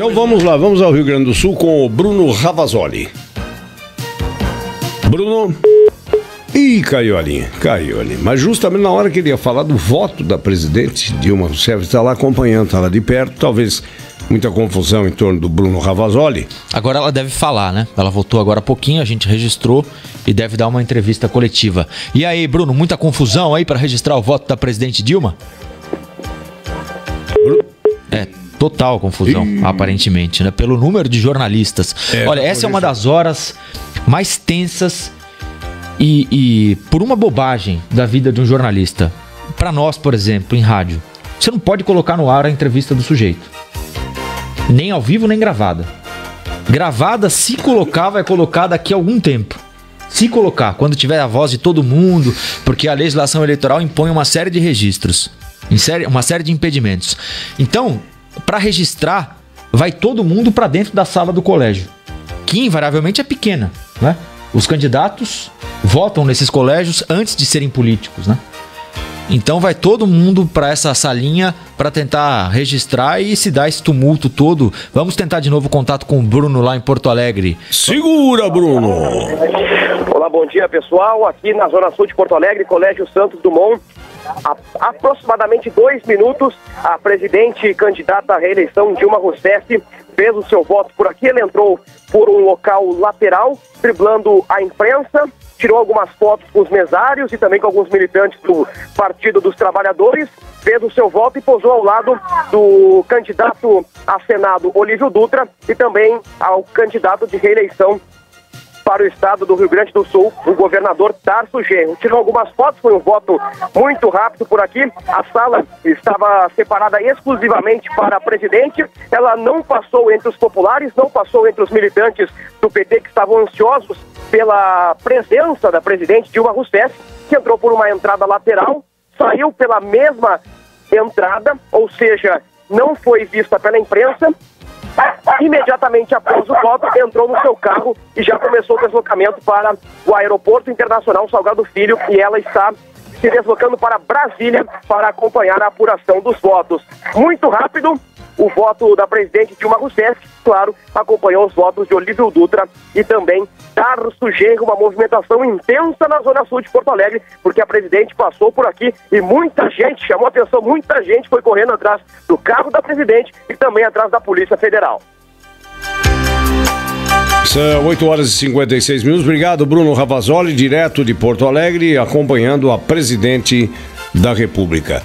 Então vamos lá, vamos ao Rio Grande do Sul com o Bruno Ravazoli. Bruno. Ih, caiu ali, caiu. Mas justamente na hora que ele ia falar do voto da presidente Dilma Rousseff, está lá acompanhando, está lá de perto, talvez muita confusão em torno do Bruno Ravazoli. Agora ela deve falar, né? Ela voltou agora há pouquinho, a gente registrou e deve dar uma entrevista coletiva. E aí, Bruno, muita confusão aí para registrar o voto da presidente Dilma? Total confusão, aparentemente, né? Pelo número de jornalistas. É, Olha, essa é uma das horas mais tensas e, e por uma bobagem da vida de um jornalista. Para nós, por exemplo, em rádio, você não pode colocar no ar a entrevista do sujeito. Nem ao vivo, nem gravada. Gravada, se colocar, vai colocar daqui a algum tempo. Se colocar, quando tiver a voz de todo mundo, porque a legislação eleitoral impõe uma série de registros, uma série de impedimentos. Então, para registrar, vai todo mundo para dentro da sala do colégio, que invariavelmente é pequena, né? Os candidatos votam nesses colégios antes de serem políticos, né? Então vai todo mundo para essa salinha para tentar registrar e se dar esse tumulto todo. Vamos tentar de novo contato com o Bruno lá em Porto Alegre. Segura, Bruno! Olá, bom dia pessoal. Aqui na Zona Sul de Porto Alegre, Colégio Santos Dumont. Há aproximadamente dois minutos, a presidente candidata à reeleição Dilma Rousseff fez o seu voto por aqui. Ele entrou por um local lateral, driblando a imprensa tirou algumas fotos com os mesários e também com alguns militantes do Partido dos Trabalhadores, fez o seu voto e posou ao lado do candidato a Senado Olívio Dutra e também ao candidato de reeleição para o estado do Rio Grande do Sul, o governador Tarso Genro. Tirou algumas fotos, foi um voto muito rápido por aqui. A sala estava separada exclusivamente para a presidente. Ela não passou entre os populares, não passou entre os militantes do PT que estavam ansiosos pela presença da presidente Dilma Rousseff, que entrou por uma entrada lateral, saiu pela mesma entrada, ou seja, não foi vista pela imprensa. Imediatamente após o voto, entrou no seu carro e já começou o deslocamento para o Aeroporto Internacional Salgado Filho e ela está se deslocando para Brasília para acompanhar a apuração dos votos. Muito rápido, o voto da presidente Dilma Rousseff, claro, acompanhou os votos de Olívio Dutra e também Tarso Genro, uma movimentação intensa na Zona Sul de Porto Alegre, porque a presidente passou por aqui e muita gente, chamou atenção, muita gente foi correndo atrás do carro da presidente e também atrás da Polícia Federal. São 8 horas e 56 minutos. Obrigado, Bruno Ravazoli, direto de Porto Alegre, acompanhando a presidente da República.